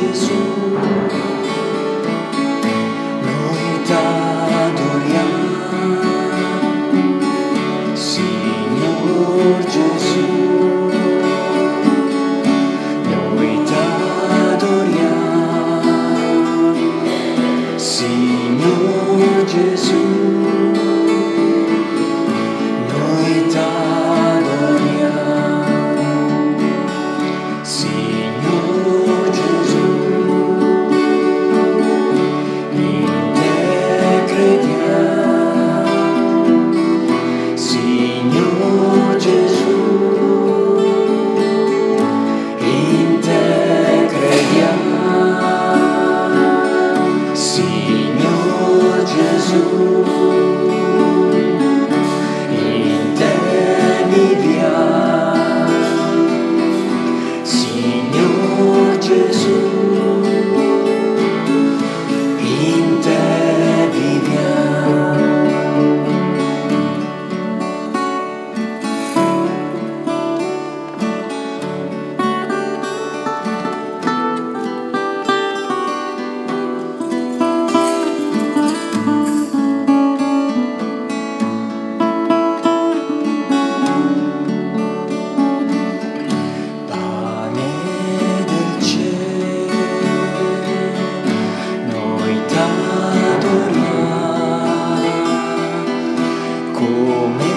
Jesus. Come